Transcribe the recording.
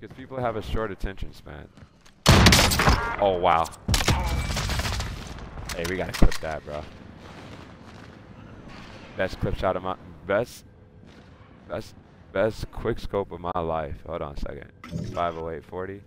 Because people have a short attention span. Oh, wow. Hey, we gotta clip that, bro. Best clip shot of my best best best quick scope of my life. Hold on a second. 50840.